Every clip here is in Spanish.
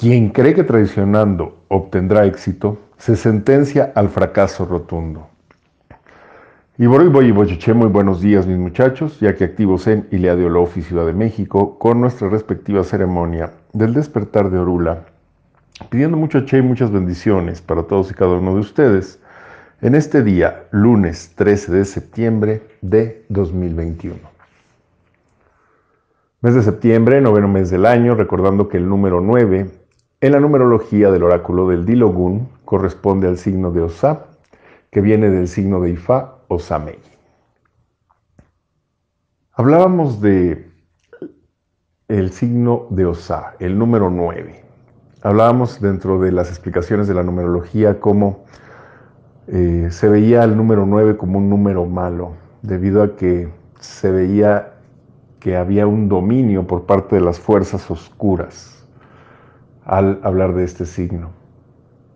Quien cree que traicionando obtendrá éxito, se sentencia al fracaso rotundo. Y voy y muy buenos días mis muchachos, ya que activos en Ilea de Olofi, Ciudad de México, con nuestra respectiva ceremonia del despertar de Orula, pidiendo mucho Che y muchas bendiciones para todos y cada uno de ustedes en este día, lunes 13 de septiembre de 2021. Mes de septiembre, noveno mes del año, recordando que el número 9 en la numerología del oráculo del Dilogun corresponde al signo de Osa, que viene del signo de Ifá Osamei. Hablábamos de el signo de Osa, el número 9. Hablábamos dentro de las explicaciones de la numerología cómo eh, se veía el número 9 como un número malo, debido a que se veía que había un dominio por parte de las fuerzas oscuras al hablar de este signo.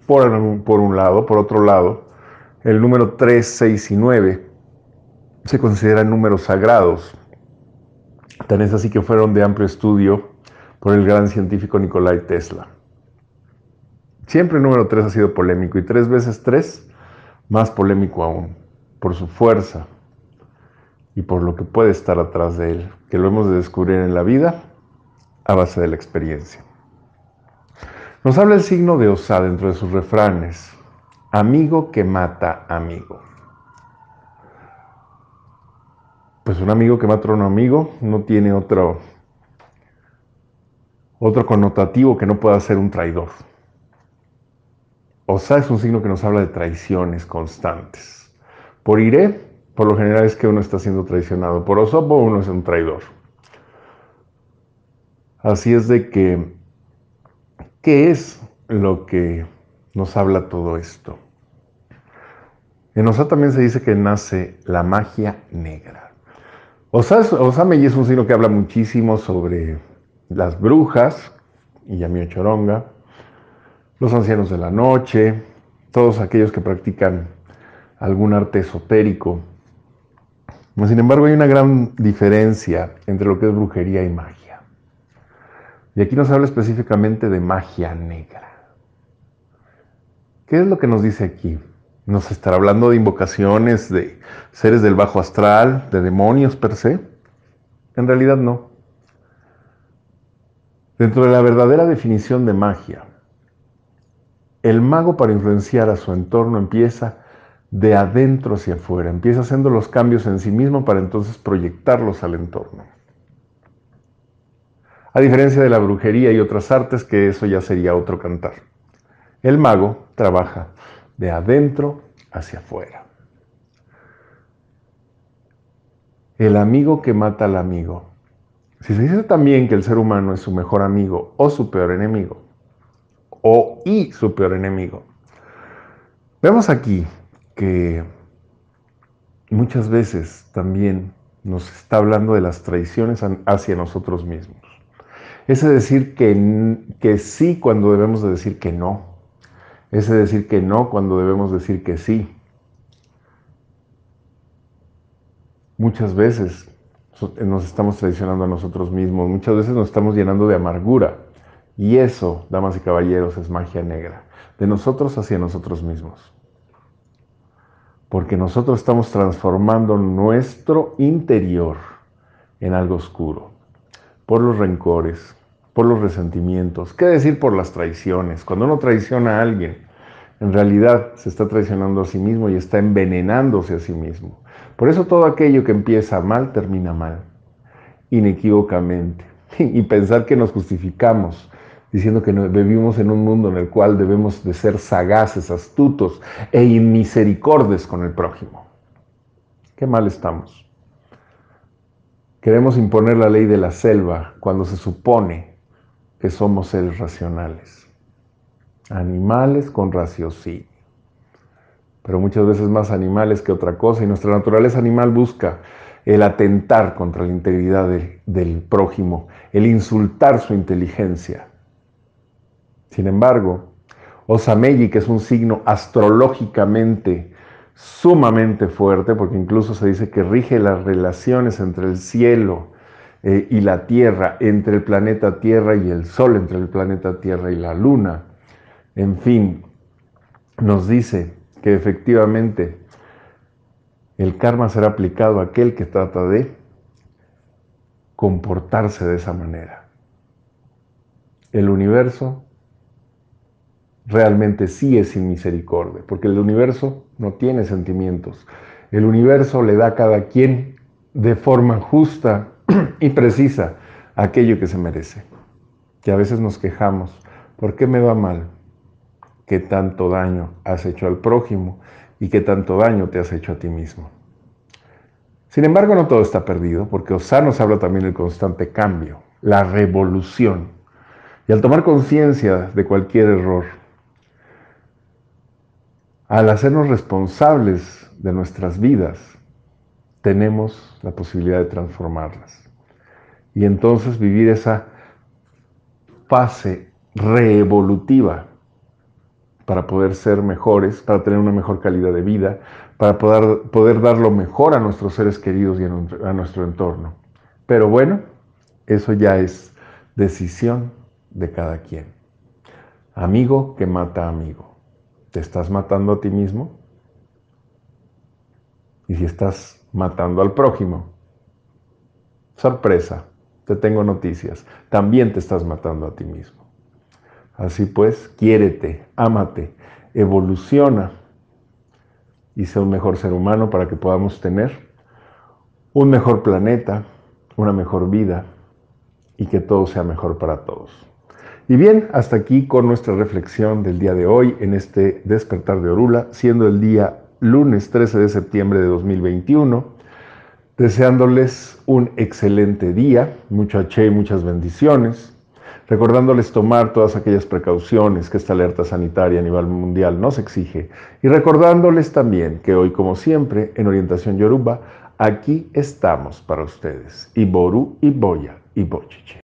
Por, por un lado, por otro lado, el número 3, 6 y 9 se consideran números sagrados. Tan es así que fueron de amplio estudio por el gran científico Nikolai Tesla. Siempre el número 3 ha sido polémico y tres veces 3 más polémico aún, por su fuerza y por lo que puede estar atrás de él, que lo hemos de descubrir en la vida a base de la experiencia. Nos habla el signo de Osa dentro de sus refranes, Amigo que mata amigo. Pues un amigo que mata a un amigo no tiene otro, otro connotativo que no pueda ser un traidor. Osa es un signo que nos habla de traiciones constantes. Por iré, por lo general es que uno está siendo traicionado. Por osopo uno es un traidor. Así es de que, ¿qué es lo que nos habla todo esto? En Osa también se dice que nace la magia negra. Osa, es un signo que habla muchísimo sobre las brujas, y Yamio Choronga, los ancianos de la noche, todos aquellos que practican algún arte esotérico. Sin embargo, hay una gran diferencia entre lo que es brujería y magia. Y aquí nos habla específicamente de magia negra. ¿Qué es lo que nos dice aquí? ¿Nos estará hablando de invocaciones de seres del bajo astral, de demonios per se? En realidad no. Dentro de la verdadera definición de magia, el mago para influenciar a su entorno empieza de adentro hacia afuera, empieza haciendo los cambios en sí mismo para entonces proyectarlos al entorno. A diferencia de la brujería y otras artes, que eso ya sería otro cantar. El mago trabaja de adentro hacia afuera. El amigo que mata al amigo. Si se dice también que el ser humano es su mejor amigo o su peor enemigo, o y su peor enemigo. Vemos aquí que muchas veces también nos está hablando de las traiciones hacia nosotros mismos. Es decir que, que sí cuando debemos de decir que no ese decir que no cuando debemos decir que sí. Muchas veces nos estamos traicionando a nosotros mismos, muchas veces nos estamos llenando de amargura. Y eso, damas y caballeros, es magia negra, de nosotros hacia nosotros mismos. Porque nosotros estamos transformando nuestro interior en algo oscuro, por los rencores, por los resentimientos, qué decir por las traiciones. Cuando uno traiciona a alguien, en realidad se está traicionando a sí mismo y está envenenándose a sí mismo. Por eso todo aquello que empieza mal termina mal, inequívocamente. Y pensar que nos justificamos diciendo que vivimos en un mundo en el cual debemos de ser sagaces, astutos e inmisericordes con el prójimo. Qué mal estamos. Queremos imponer la ley de la selva cuando se supone que somos seres racionales animales con raciocinio. Pero muchas veces más animales que otra cosa y nuestra naturaleza animal busca el atentar contra la integridad del, prójimo, el insultar su inteligencia. Sin embargo, Osameyi, que es un signo astrológicamente sumamente fuerte, porque incluso se dice que rige las relaciones entre el cielo eh, y la Tierra, entre el planeta Tierra y el Sol, entre el planeta Tierra y la Luna. En fin, nos dice que efectivamente el karma será aplicado a aquel que trata de comportarse de esa manera. El universo realmente sí es sin misericordia, porque el universo no tiene sentimientos. El universo le da a cada quien de forma justa y precisa aquello que se merece. Que a veces nos quejamos, ¿por qué me va mal? ¿Qué tanto daño has hecho al prójimo y qué tanto daño te has hecho a ti mismo? Sin embargo, no todo está perdido, porque Osá nos habla también del constante cambio, la revolución. Y al tomar conciencia de cualquier error, al hacernos responsables de nuestras vidas, tenemos la posibilidad de transformarlas. Y entonces vivir esa fase reevolutiva para poder ser mejores, para tener una mejor calidad de vida, para poder, poder dar lo mejor a nuestros seres queridos y a nuestro entorno. Pero bueno, eso ya es decisión de cada quien. Amigo que mata amigo. ¿Te estás matando a ti mismo? Y si estás matando al prójimo, sorpresa, te tengo noticias, también te estás matando a ti mismo. Así pues, quiérete, ámate, evoluciona y sea un mejor ser humano para que podamos tener un mejor planeta, una mejor vida y que todo sea mejor para todos. Y bien, hasta aquí con nuestra reflexión del día de hoy en este despertar de Orula, siendo el día lunes 13 de septiembre de 2021, deseándoles un excelente día, mucho H y muchas bendiciones recordándoles tomar todas aquellas precauciones que esta alerta sanitaria a nivel mundial nos exige y recordándoles también que hoy, como siempre, en Orientación Yoruba, aquí estamos para ustedes. Iboru, Iboya y Bochiche.